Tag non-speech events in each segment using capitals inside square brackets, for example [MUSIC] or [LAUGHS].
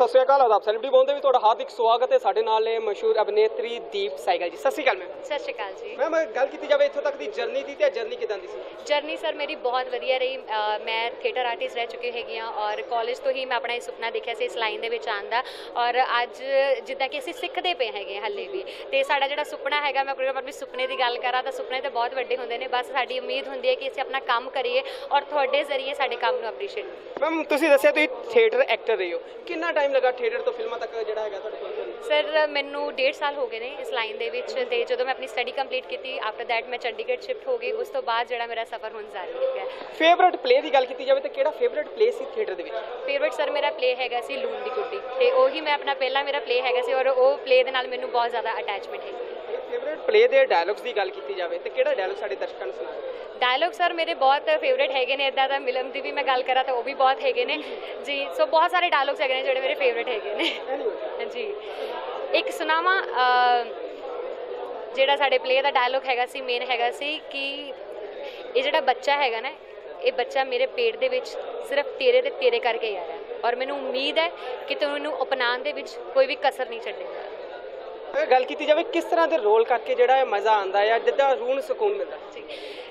ਸਤਿ ਸ਼੍ਰੀ ਅਕਾਲ ਆਦਾਬ ਸੈਲਿਬ੍ਰਿਟੀ ਬੋਲਦੇ ਵੀ ਤੁਹਾਡਾ ਹਾਰਦਿਕ ਸਵਾਗਤ ਹੈ। ਸਾਡੇ ਨਾਲ ਨੇ ਮਸ਼ਹੂਰ ਅਭਿਨੇਤਰੀ ਦੀਪ ਸਾਈਗਲ ਜੀ। ਸਤਿ ਸ਼੍ਰੀ ਅਕਾਲ ਮੈਮ। ਸਤਿ ਸ਼੍ਰੀ ਅਕਾਲ ਜੀ। ਮੈਮ ਗੱਲ ਕੀਤੀ ਜਾਵੇ ਇੱਥੋਂ ਤੱਕ ਦੀ ਜਰਨੀ ਦੀ ਤੇ ਜਰਨੀ ਕਿਦਾਂ ਦੀ ਸੀ? ਜਰਨੀ ਸਰ ਮੇਰੀ ਬਹੁਤ ਵਧੀਆ ਰਹੀ। ਮੈਂ ਥੀਏਟਰ ਆਰਟਿਸਟ ਰਹਿ ਚੁੱਕੀ ਹੈਗੀ ਹਾਂ ਔਰ ਕਾਲਜ ਤੋਂ ਹੀ ਮੈਂ ਆਪਣਾ ਇਹ ਸੁਪਨਾ ਦੇਖਿਆ ਸੀ ਇਸ ਲਾਈਨ ਦੇ ਵਿੱਚ ਆਉਣ ਦਾ। ਔਰ ਅੱਜ ਜਿੱਦਾਂ ਕਿ ਅਸੀਂ ਸਿੱਖਦੇ ਪਏ ਹੈਗੇ ਹੱਲੇ ਵੀ। ਤੇ ਸਾਡਾ ਜਿਹੜਾ ਸੁਪਨਾ ਹੈਗਾ ਮੈਂ ਕੋਈ ਵੀ ਸੁਪਨੇ ਦੀ ਗੱਲ ਕਰਾਂ ਤਾਂ ਸੁਪਨੇ ਤਾਂ ਬਹੁਤ ਵੱਡੇ ਹੁੰਦੇ ਨੇ। ਬਸ ਸਾਡੀ ਉਮੀਦ ਹੁੰਦੀ ਹੈ ਕਿ ਅਸੀਂ ਆਪਣਾ ਕੰਮ ਕਰੀਏ ਔਰ ਤੁਹਾਡੇ ਜ਼ਰੀਏ ਸਾਡੇ ਕੰਮ ਨੂੰ ਅਪਰੀਸ਼ੀਏਟ ਮੈਮ ਤੁਸੀਂ ਦੱਸਿਆ ਤੁਸੀਂ ਥੀਏਟਰ ਐਕਟਰ ਰਹੇ ਹੋ। ਕਿੰਨਾ ਟਾਈਮ ਲੱਗਾ ਥੀਏਟਰ ਤੋਂ ਫਿਲਮਾਂ ਤੱਕ ਜਿਹੜਾ ਹੈਗਾ ਤੁਹਾਡੇ ਕੋਲ? ਸਰ ਮੈਨੂੰ 1.5 ਸਾਲ ਹੋ ਗਏ ਨੇ ਇਸ ਲਾਈਨ ਦੇ ਵਿੱਚ ਤੇ ਜਦੋਂ ਮੈਂ ਆਪਣੀ ਸਟੱਡੀ ਕੰਪਲੀਟ ਕੀਤੀ ਆਫਟਰ ਦੈਟ ਮੈਂ ਚੰਡੀਗੜ੍ਹ ਸ਼ਿਫਟ ਹੋ ਗਈ ਉਸ ਤੋਂ ਬਾਅਦ ਜਿਹੜਾ ਮੇਰਾ ਸਫ਼ਰ ਹੁਣ ਜਾਰੀ ਹੈਗਾ ਫੇਵਰਿਟ ਪਲੇ ਦੀ ਗੱਲ ਕੀਤੀ ਜਾਵੇ ਤਾਂ ਕਿਹੜਾ ਫੇਵਰਿਟ ਪਲੇ ਸੀ ਥੀਏਟਰ ਦੇ ਵਿੱਚ? ਫੇਵਰਿਟ ਸਰ ਮੇਰਾ ਪਲੇ ਹੈਗਾ ਸੀ ਲੂਣ ਦੀ ਗੁੱਡੀ ਤੇ ਉਹੀ ਮੈਂ ਆਪਣਾ ਪਹਿਲਾ ਮੇਰਾ ਪਲੇ ਹੈਗਾ ਸੀ ਔਰ ਉਹ ਪਲੇ ਦੇ ਨਾਲ ਮੈਨੂੰ ਬਹੁਤ ਜ਼ਿਆਦਾ ਅਟੈਚਮੈਂਟ ਹੈ ਫੇਵਰਿਟ ਪਲੇ ਦੇ ਡਾਇਲੌਗਸ ਦੀ ਗੱਲ ਕੀਤੀ ਜਾਵੇ ਤੇ ਕਿਹੜਾ ਡਾਇਲੌਗ ਸਾਡੇ ਦਰਸ਼ਕਾਂ ਨੂੰ ਸੁਣਾ ਡਾਇਲੌਗ ਸਰ ਮੇਰੇ ਬਹੁਤ ਫੇਵਰੇਟ ਹੈਗੇ ਨੇ ਇਦਾਂ ਦਾ ਮਿਲਮ ਦੀ ਵੀ ਮੈਂ ਗੱਲ ਕਰਾਂ ਤਾਂ ਉਹ ਵੀ ਬਹੁਤ ਹੈਗੇ ਨੇ। ਜੀ ਸੋ ਬਹੁਤ ਸਾਰੇ ਡਾਇਲੌਗਸ ਹੈਗੇ ਨੇ ਜਿਹੜੇ ਮੇਰੇ ਫੇਵਰੇਟ ਹੈਗੇ ਨੇ। ਜੀ ਇੱਕ ਸੁਣਾਵਾਂ ਜਿਹੜਾ ਸਾਡੇ ਪਲੇ ਦਾ ਡਾਇਲੌਗ ਹੈਗਾ ਸੀ ਮੇਨ ਹੈਗਾ ਸੀ ਕਿ ਇਹ ਜਿਹੜਾ ਬੱਚਾ ਹੈਗਾ ਨਾ, ਇਹ ਬੱਚਾ ਮੇਰੇ ਪੇਟ ਦੇ ਵਿੱਚ ਸਿਰਫ ਤੇਰੇ ਤੇ ਤੇਰੇ ਕਰਕੇ ਹੀ ਆਇਆ ਔਰ ਮੈਨੂੰ ਉਮੀਦ ਹੈ ਕਿ ਤੂੰ ਇਹਨੂੰ ਅਪਣਾਉਣ ਦੇ ਵਿੱਚ ਕੋਈ ਵੀ ਕਸਰ ਨਹੀਂ ਛੱਡੇਗਾ। ਗੱਲ ਕੀਤੀ ਜਾਵੇ, ਕਿਸ ਤਰ੍ਹਾਂ ਦੇ ਰੋਲ ਕਰਕੇ ਜਿਹੜਾ ਹੈ ਮਜ਼ਾ ਆਉਂਦਾ ਹੈ ਜਿੱਦਾਂ ਰੂਹ ਨੂੰ ਸਕੂਨ ਮਿਲਦਾ?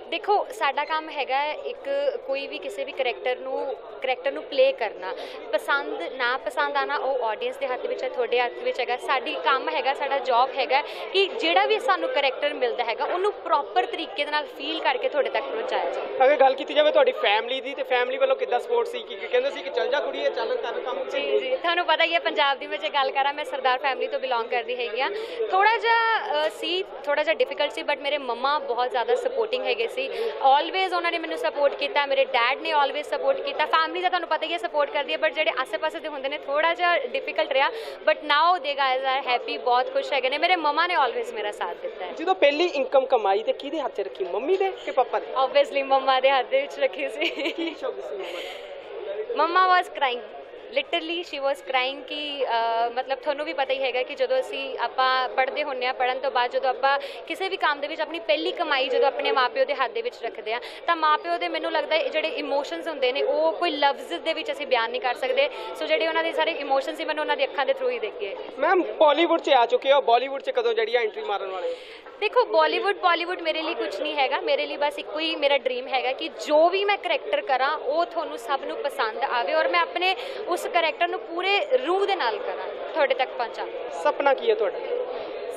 ਦੇਖੋ ਸਾਡਾ ਕੰਮ ਹੈਗਾ ਇੱਕ ਕੋਈ ਵੀ ਕਿਸੇ ਵੀ ਕਰੈਕਟਰ ਨੂੰ ਕਰੈਕਟਰ ਨੂੰ ਪਲੇ ਕਰਨਾ। ਪਸੰਦ ਨਾ ਪਸੰਦ ਆਣਾ ਉਹ ਆਡੀਅנס ਦੇ ਹੱਥ ਵਿੱਚ ਹੈ ਤੁਹਾਡੇ ਹੱਥ ਵਿੱਚ ਹੈਗਾ। ਸਾਡੀ ਕੰਮ ਹੈਗਾ ਸਾਡਾ ਜੌਬ ਹੈਗਾ ਕਿ ਜਿਹੜਾ ਵੀ ਸਾਨੂੰ ਕਰੈਕਟਰ ਮਿਲਦਾ ਹੈਗਾ ਉਹਨੂੰ ਪ੍ਰੋਪਰ ਤਰੀਕੇ ਦੇ ਨਾਲ ਫੀਲ ਕਰਕੇ ਤੁਹਾਡੇ ਤੱਕ ਪਹੁੰਚਾਇਆ ਜਾਏ ਅਗਰ ਗੱਲ ਕੀਤੀ ਜਾਵੇ ਤੁਹਾਡੀ ਫੈਮਿਲੀ ਦੀ ਤੇ ਫੈਮਿਲੀ ਵੱਲੋਂ ਕਿੱਦਾਂ ਸਪੋਰਟ ਸੀ? ਕਿ ਕਹਿੰਦੇ ਸੀ ਕਿ ਚੱਲ ਜਾ ਕੁੜੀਏ ਚੱਲ ਕਰ ਕੰਮ ਜੀ ਜੀ। ਤੁਹਾਨੂੰ ਪਤਾ ਹੀ ਹੈ ਪੰਜਾਬ ਦੀ ਮੈਂ ਜੇ ਗੱਲ ਕਰਾਂ ਮੈਂ ਸਰਦਾਰ ਫੈਮਿਲੀ ਤੋਂ ਬਿਲੋਂਗ ਕਰਦੀ ਹੈਗੀ ਆ ਥੋੜਾ ਜਿਹਾ ਸੀ ਥੋੜਾ ਜਿਹਾ ਡਿਫਿਕਲਟ ਸੀ ਬਟ ਮੇਰੇ ਮੰਮਾ ਬਹੁਤ ਜ਼ਿਆਦਾ ਸਪੋਰਟਿੰਗ ਹੈਗੇ ਸੀ। ਆਲਵੇਜ਼ ਉਹਨਾਂ ਨੇ ਮੈਨੂੰ ਸਪੋਰਟ ਕੀਤਾ ਮੇਰੇ ਡੈਡ ਨੇ ਆਲਵੇਜ਼ ਸਪੋਰਟ ਕੀਤਾ। ਫੈਮਿਲੀ ਦਾ ਤੁਹਾਨੂੰ ਪਤਾ ਹੀ ਹੈ ਸਪੋਰਟ ਕਰਦੀ ਹੈ ਬਟ ਜਿਹੜੇ ਆਸ-ਪਾਸੇ ਦੇ ਹੁੰਦੇ ਨੇ ਥੋੜਾ ਜਿਹਾ ਡਿਫਿਕਲਟ ਰਿਹਾ। ਬਟ ਨਾਓ ਦੇ ਗਾਇਜ਼ ਆਰ ਹੈਪੀ ਬਹੁਤ ਖੁਸ਼ ਹੈਗੇ ਨੇ। ਮੇਰੇ ਮੰਮਾ ਨੇ ਆਲਵੇਜ਼ ਮੇਰਾ ਸਾਥ ਦਿੱਤਾ ਹੈ। ਜਦੋਂ ਪਹਿਲੀ ਇਨਕਮ ਕਮਾਈ ਤੇ ਕਿਹਦੇ ਹੱਥ 'ਚ ਰੱਖੀ ਮੰਮੀ ਦੇ ਕਿ ਪਾਪਾ ਦੇ? ਆਬਵੀਅਸਲੀ ਮੰਮਾ ਦੇ ਹੱਥ ਦੇ ਵਿੱਚ ਰੱਖੀ ਸੀ। ਕੀ ਸ਼ੌਕ ਸੀ mama mama was crying literally she was crying ਕਿ ਮਤਲਬ ਤੁਹਾਨੂੰ ਵੀ ਪਤਾ ਹੀ ਹੈਗਾ ਕਿ ਜਦੋਂ ਅਸੀਂ ਆਪਾਂ ਪੜ੍ਹਦੇ ਹੁੰਨੇ ਆ ਪੜਨ ਤੋਂ ਬਾਅਦ ਜਦੋਂ ਆਪਾਂ ਕਿਸੇ ਵੀ ਕੰਮ ਦੇ ਵਿੱਚ ਆਪਣੀ ਪਹਿਲੀ ਕਮਾਈ ਜਦੋਂ ਆਪਣੇ ਮਾਪਿਓ ਦੇ ਹੱਥ ਦੇ ਵਿੱਚ ਰੱਖਦੇ ਆ ਤਾਂ ਮਾਪਿਓ ਦੇ ਮੈਨੂੰ ਲੱਗਦਾ ਇਹ ਜਿਹੜੇ ਇਮੋਸ਼ਨਸ ਹੁੰਦੇ ਨੇ ਉਹ ਕੋਈ ਲਫ਼ਜ਼ ਦੇ ਵਿੱਚ ਅਸੀਂ ਬਿਆਨ ਨਹੀਂ ਕਰ ਸਕਦੇ ਸੋ ਜਿਹੜੇ ਉਹਨਾਂ ਦੇ ਸਾਰੇ ਇਮੋਸ਼ਨਸ ਸੀ ਮੈਨੂੰ ਉਹਨਾਂ ਦੀ ਅੱਖਾਂ ਦੇ ਥਰੂ ਹੀ ਦੇਖੇ ਮੈਮ ਬਾਲੀਵੁੱਡ 'ਚ ਆ ਚੁੱਕੇ ਹੋ ਬਾਲੀਵੁੱਡ 'ਚ ਕਦੋਂ ਜਿਹੜੀ ਐਂਟਰੀ ਮਾਰਨ ਵਾਲੇ? ਦੇਖੋ ਬਾਲੀਵੁੱਡ ਬਾਲੀਵੁੱਡ ਮੇਰੇ ਲਈ ਕੁਝ ਨਹੀਂ ਹੈਗਾ ਮੇਰੇ ਲਈ ਬਸ ਇੱਕੋ ਹੀ ਮੇਰਾ ਡ੍ਰੀਮ ਹੈਗਾ ਕਿ ਜੋ ਵੀ ਮੈਂ ਕਰੈਕਟਰ ਕਰਾਂ ਉਹ ਤੁਹਾਨੂੰ ਸਭ ਨੂੰ ਪਸੰਦ ਆਵੇ ਔਰ ਮੈਂ ਆਪਣੇ ਉਸ ਕਰੈਕਟਰ ਨੂੰ ਪੂਰੇ ਰੂਹ ਦੇ ਨਾਲ ਕਰਾਂ ਤੁਹਾਡੇ ਤੱਕ ਪਹੁੰਚਾਵਾਂ ਸੁਪਨਾ ਕੀ ਹੈ ਤੁਹਾਡਾ?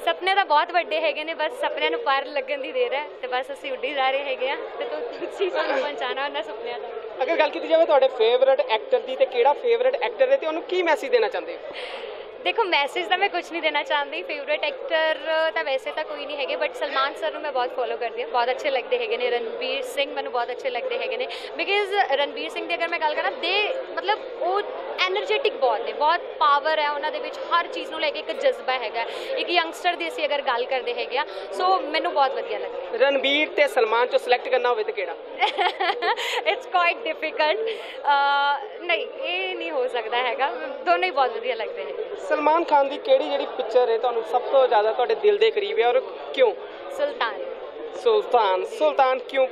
ਸੁਪਨੇ ਤਾਂ ਬਹੁਤ ਵੱਡੇ ਹੈਗੇ ਨੇ ਬਸ ਸੁਪਨਿਆਂ ਨੂੰ ਪਾਰ ਲੱਗਣ ਦੀ ਦੇਰ ਹੈ ਤੇ ਬਸ ਅਸੀਂ ਉੱਡੀ ਜਾ ਰਹੇ ਹੈਗੇ ਆ ਤੇ ਤੁਸੀਂ ਸਾਨੂੰ ਪਹੁੰਚਾਣਾ ਉਹਨਾਂ ਸੁਪਨਿਆਂ ਤੱਕ ਅਗਰ ਗੱਲ ਕੀਤੀ ਜਾਵੇ ਤੁਹਾਡੇ ਫੇਵਰਿਟ ਐਕਟਰ ਦੀ ਤੇ ਕਿਹੜਾ ਫੇਵਰਿਟ ਐਕਟਰ ਹੈ ਤੇ ਉਹਨੂੰ ਕੀ ਮੈਸੇਜ ਦੇਣਾ ਚਾਹੁੰਦੇ ਹੋ? ਦੇਖੋ ਮੈਸੇਜ ਤਾਂ ਮੈਂ ਕੁਝ ਨਹੀਂ ਦੇਣਾ ਚਾਹੁੰਦੀ। ਫੇਵਰੇਟ ਐਕਟਰ ਤਾਂ ਵੈਸੇ ਤਾਂ ਕੋਈ ਨਹੀਂ ਹੈਗੇ ਬਟ ਸਲਮਾਨ ਸਰ ਨੂੰ ਮੈਂ ਬਹੁਤ ਫੋਲੋ ਕਰਦੀ ਹਾਂ। ਬਹੁਤ ਅੱਛੇ ਲੱਗਦੇ ਹੈਗੇ ਨੇ। ਰਣਵੀਰ ਸਿੰਘ ਮੈਨੂੰ ਬਹੁਤ ਅੱਛੇ ਲੱਗਦੇ ਹੈਗੇ ਨੇ। ਬਿਕਾਜ਼ ਰਣਵੀਰ ਸਿੰਘ ਦੀ ਅਗਰ ਮੈਂ ਗੱਲ ਕਰਾਂ ਦੇ ਮਤਲਬ ਉਹ ਐਨਰਜੈਟਿਕ ਬਹੁਤ ਨੇ। ਬਹੁਤ ਪਾਵਰ ਹੈ ਉਹਨਾਂ ਦੇ ਵਿੱਚ। ਹਰ ਚੀਜ਼ ਨੂੰ ਲੈ ਕੇ ਇੱਕ ਜਜ਼ਬਾ ਹੈਗਾ। ਇੱਕ ਯੰਗਸਟਰ ਦੀ ਅਸੀਂ ਅਗਰ ਗੱਲ ਕਰਦੇ ਹੈਗੇ ਆ ਸੋ ਮੈਨੂੰ ਬਹੁਤ ਵਧੀਆ ਲੱਗਦਾ। ਰਣਬੀਰ ਤੇ ਸਲਮਾਨ ਚੋਂ ਸਿਲੈਕਟ ਕਰਨਾ ਹੋਵੇ ਤੇ ਕਿਹੜਾ? [LAUGHS] ਇਟਸ ਕੁਆਇਟ ਡਿਫਿਕਲਟ ਨਹੀਂ ਇਹ ਨਹੀਂ ਹੋ ਸਕਦਾ ਹੈਗਾ ਦੋਨੋਂ ਹੀ ਬਹੁਤ ਵਧੀਆ ਲੱਗਦੇ ਨੇ ਸਲਮਾਨ ਖਾਨ ਦੀ ਕਿਹੜੀ ਜਿਹੜੀ ਪਿਕਚਰ ਹੈ ਤੁਹਾਨੂੰ ਸਭ ਤੋਂ ਜ਼ਿਆਦਾ ਤੁਹਾਡੇ ਦਿਲ ਦੇ ਕਰੀਬ ਹੈ ਔਰ ਕਿਉਂ ਸੁਲਤਾਨ ਸੁਲਤਾਨ। ਸੁਲਤਾਨ ਕਿਉਂ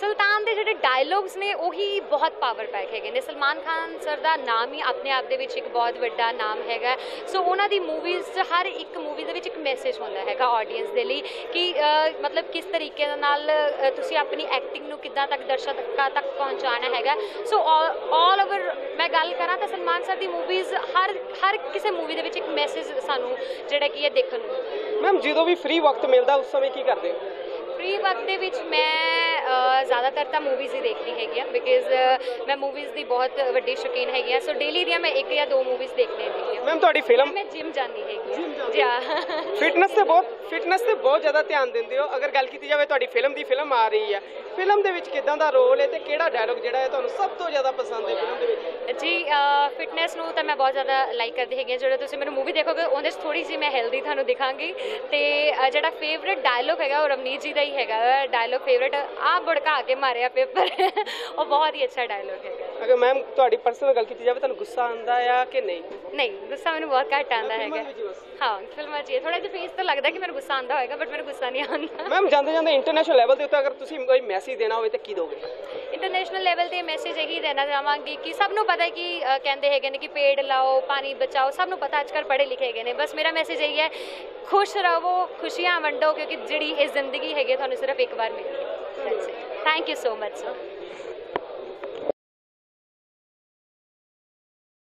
ਸੁਲਤਾਨ ਦੇ ਜਿਹੜੇ ਡਾਇਲੌਗਸ ਨੇ ਉਹੀ ਬਹੁਤ ਪਾਵਰ ਪੈਕ ਹੈਗੇ ਨੇ। ਸਲਮਾਨ ਖਾਨ ਸਰ ਦਾ ਨਾਮ ਹੀ ਆਪਣੇ ਆਪ ਦੇ ਵਿੱਚ ਇੱਕ ਬਹੁਤ ਵੱਡਾ ਨਾਮ ਹੈਗਾ। ਸੋ ਉਹਨਾਂ ਦੀ ਮੂਵੀਜ਼ 'ਚ ਹਰ ਇੱਕ ਮੂਵੀ ਦੇ ਵਿੱਚ ਇੱਕ ਮੈਸੇਜ ਹੁੰਦਾ ਹੈਗਾ ਆਡੀਅנס ਦੇ ਲਈ ਕਿ ਮਤਲਬ ਕਿਸ ਤਰੀਕੇ ਨਾਲ ਤੁਸੀਂ ਆਪਣੀ ਐਕਟਿੰਗ ਨੂੰ ਕਿੱਦਾਂ ਤੱਕ ਦਰਸ਼ਕਾਂ ਤੱਕ ਪਹੁੰਚਾਉਣਾ ਹੈਗਾ। ਸੋ ਆਲ ਓਵਰ ਮੈਂ ਗੱਲ ਕਰਾਂ ਤਾਂ ਸਲਮਾਨ ਸਰ ਦੀ ਮੂਵੀਜ਼ ਹਰ ਹਰ ਕਿਸੇ ਮੂਵੀ ਦੇ ਵਿੱਚ ਇੱਕ ਮੈਸੇਜ ਸਾਨੂੰ ਜਿਹੜਾ ਕਿ ਇਹ ਦੇਖਣ ਨੂੰ ਮੈਮ ਜਦੋਂ ਵੀ ਫ੍ਰੀ ਵਕਤ ਮਿਲਦਾ ਉਸ ਸਮੇਂ ਕੀ ਕਰਦੇ ਹੋ? ਫ੍ਰੀ ਵਕਤ ਦੇ ਵਿੱਚ ਮੈਂ ਜ਼ਿਆਦਾਤਰ ਤਾਂ ਮੂਵੀਜ਼ ਹੀ ਦੇਖਦੀ ਹੈਗੀ ਆ ਬਿਕਾਜ਼ ਮੈਂ ਮੂਵੀਜ਼ ਦੀ ਬਹੁਤ ਵੱਡੀ ਸ਼ੌਕੀਨ ਹੈਗੀ ਆ। ਸੋ ਡੇਲੀ ਦੀਆਂ ਮੈਂ ਇੱਕ ਜਾਂ ਦੋ ਮੂਵੀਜ਼ ਦੇਖਦੀ ਹੈਗੀ ਆ। ਮੈਮ ਤੁਹਾਡੀ ਫਿਲਮ ਮੈਂ ਜਿਮ ਜਾਂਦੀ ਹੈਗੀ ਆ। ਜਾਂਦੀ ਜੀ ਫਿਟਨੈਸ ਤੇ ਬਹੁਤ ਫਿਟਨੈਸ ਤੇ ਬਹੁਤ ਜ਼ਿਆਦਾ ਧਿਆਨ ਦਿੰਦੇ ਹੋ। ਅਗਰ ਗੱਲ ਕੀਤੀ ਜਾਵੇ ਤੁਹਾਡੀ ਫਿਲਮ ਦੀ ਫਿਲਮ ਆ ਰਹੀ ਹੈ। ਫਿਲਮ ਦੇ ਵਿੱਚ ਕਿਦਾਂ ਦਾ ਰੋਲ ਹੈ ਤੇ ਕਿਹੜਾ ਡਾਇਲੌਗ ਜਿਹੜਾ ਹੈ ਤੁਹਾਨੂੰ ਸਭ ਤੋਂ ਜ਼ਿਆਦਾ ਪਸੰਦ ਹੈ ਫਿਲਮ ਦੇ ਵਿੱਚ? ਜੀ ਫਿਟਨੈਸ ਨੂੰ ਤਾਂ ਮੈਂ ਬਹੁਤ ਜ਼ਿਆਦਾ ਲਾਈਕ ਕਰਦੀ ਹੈਗੀ ਹਾਂ। ਜਦੋਂ ਤੁਸੀਂ ਮੈਨੂੰ ਮੂਵੀ ਦੇਖੋਗੇ ਉਹਦੇ 'ਚ ਥੋੜੀ ਜਿਹੀ ਮੈਂ ਹੈਲਦੀ ਤੁਹਾਨੂੰ ਦਿਖਾਂਗੀ। ਤੇ ਜਿਹੜਾ ਫੇਵਰਿਟ ਡਾਇਲੋਗ ਹੈਗਾ ਉਹ ਰਵਨੀਤ ਜੀ ਦਾ ਹੀ ਹੈਗਾ। ਡਾਇਲੋਗ ਫੇਵਰਿਟ ਆ ਭੜਕਾ ਕੇ ਮਾਰਿਆ ਪੇਪਰ ਉਹ ਬਹੁਤ ਹੀ ਅੱਛਾ ਡਾਇਲੋਗ ਹੈਗਾ। ਅਗਰ ਮੈਮ ਤੁਹਾਡੀ ਪਰਸਨਲ ਗੱਲ ਕੀਤੀ ਜਾਵੇ ਤੁਹਾਨੂੰ ਗੁੱਸਾ ਆਉਂਦਾ ਆ ਕਿ ਨਹੀਂ? ਨਹੀਂ ਗੁੱਸਾ ਮੈਨੂੰ ਬਹੁਤ ਘੱਟ ਆਉਂਦਾ ਹੈਗਾ। ਹਾਂ ਫਿਲਮਾਂ 'ਚ ਥੋੜਾ ਜਿਹਾ ਫੇਸ ਤਾਂ ਲੱਗਦਾ ਕਿ ਮੈਨੂੰ ਗੁੱਸਾ ਆਉਂਦਾ ਹੋਏਗਾ ਬਟ ਮੈਨੂੰ ਗੁੱਸਾ ਨਹੀਂ ਆਉਂਦਾ। ਮੈਮ ਜਾਂਦੇ ਜਾਂਦੇ ਇੰਟਰਨੈਸ਼ਨਲ ਲੈਵਲ ਦੇ ਉੱਤੇ ਅਗਰ ਤੁਸੀਂ ਕੋਈ ਮੈਸੇਜ ਦੇਣਾ ਹੋਵੇ ਤਾਂ ਕੀ ਦੋਗੇ? ਇੰਟਰਨੈਸ਼ਨਲ ਲੈਵਲ ਤੇ ਮੈਸੇਜ ਇਹੀ ਦੇਣਾ ਚਾਹਾਂਗੀ ਕਿ ਸਭ ਨੂੰ ਪਤਾ ਹੈ ਕਿ ਅ, ਕਹਿੰਦੇ ਹੈਗੇ ਨੇ ਕਿ ਪੇੜ ਲਾਓ ਪਾਣੀ ਬਚਾਓ ਸਭ ਨੂੰ ਪਤਾ ਅੱਜ ਕੱਲ੍ਹ ਪੜ੍ਹੇ ਲਿਖੇ ਹੈਗੇ ਨੇ। ਬਸ ਮੇਰਾ ਮੈਸੇਜ ਇਹੀ ਹੈ ਖੁਸ਼ ਰਹੋ ਖੁਸ਼ੀਆਂ ਵੰਡੋ ਕਿਉਂਕਿ ਜਿਹੜੀ ਇਹ ਜ਼ਿੰਦਗੀ ਹੈਗੀ ਹੈ ਤੁਹਾਨੂੰ ਸਿਰਫ ਇੱਕ ਵਾਰ ਮਿਲਦੀ ਹੈ। Thank you so much sir